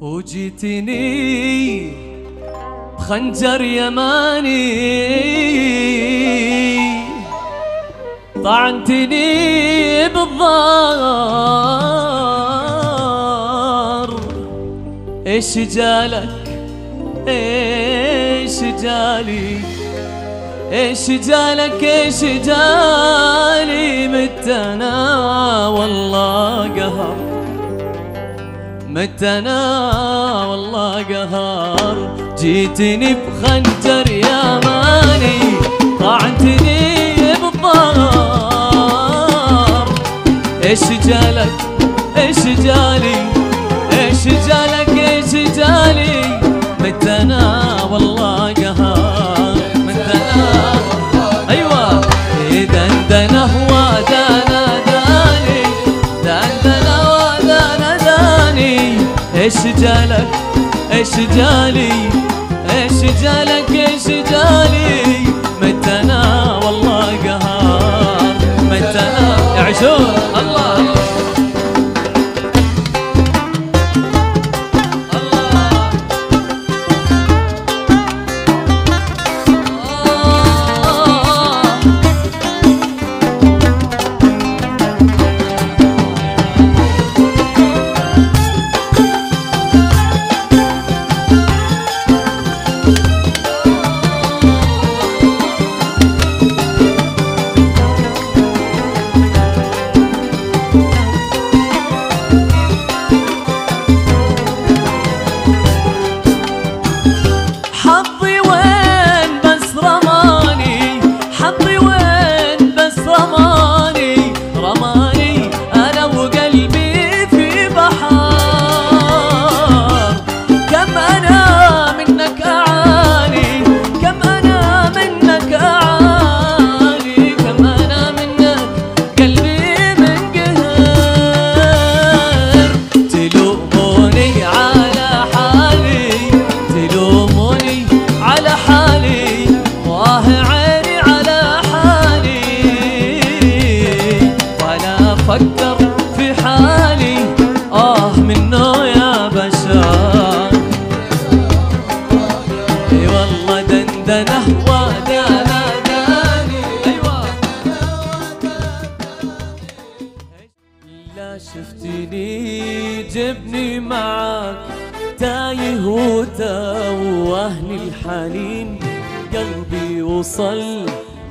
وجيتني بخنجر يماني. طعنتني بالظهر إيش جالك؟ إيش جالي؟ إيش جالك؟ إيش جالي؟ متنا والله قهر. متنا والله قهر جيتني بخنجر يا ماني طعنتني بالظهر إيش جالك؟ إيش جالي؟ إيش جالك؟ إيش جالي؟ متنا والله قهر متنا. أيوه. دندنه إيش جالك إيش جالي شفتني جبني معاك. تايه وتوهني الحنين. قلبي وصل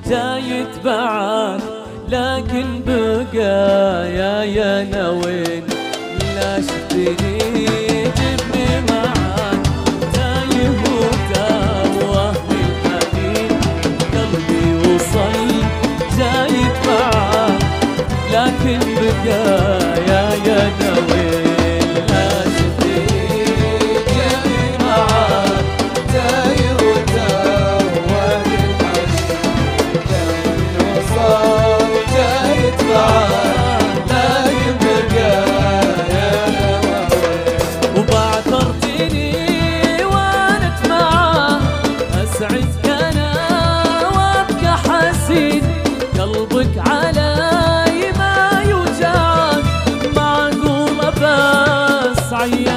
جاي يتبعك. لكن بقى يا يا نوين لا شفتني بقى يا يا نويل بس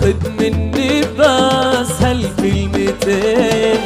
خد مني بس هالكلمتين